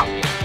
Bye.